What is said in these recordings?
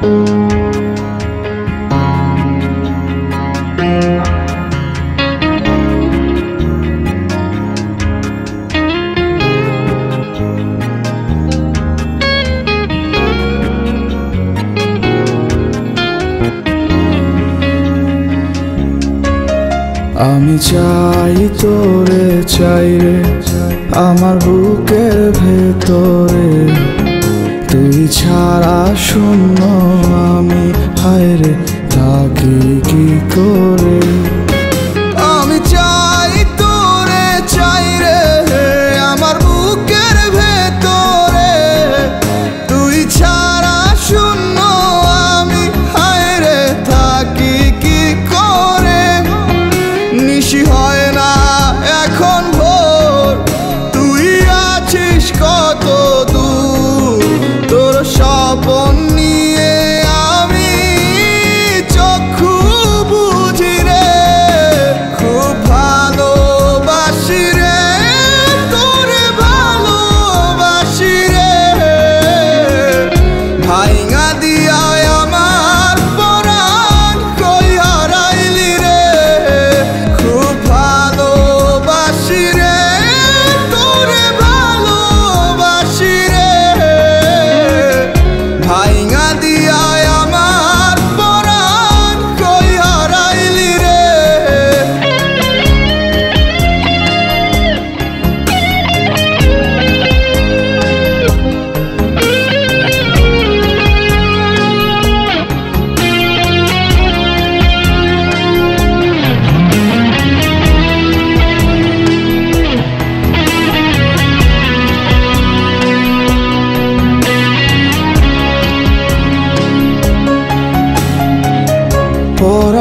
আমি চাই তোরে চাই রে আমার বুকের ভেতরে। তুই ছাড়া শূন্য আমি হায় রে থাকি কি করে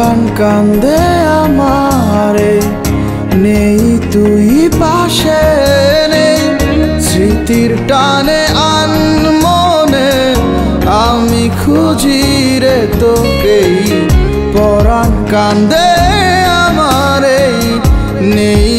পরাণ কান্দে আমারে। নেই তুই পাশে নেই। স্মৃতির টানে আন মনে। আমি খুঁজি রে তোকেই। পরাণ কান্দে আমারে। নেই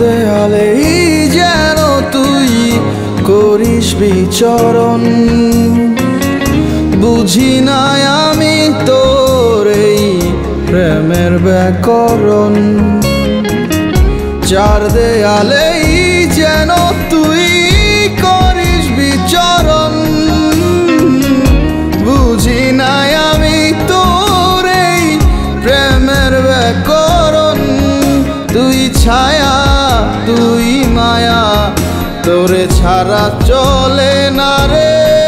দেয়ালেই যেন তুই করিস বিচরণ। বুঝি নাই আমি তোর এই প্রেমের ব্যাকরণ। চার দেয়ালেই যেন তুই করিস বিচরণ। বুঝি নাই আমি তোর এই প্রেমের ব্যাকরণ। তুই ছায়া তোরে ছাড়া চলে না রে।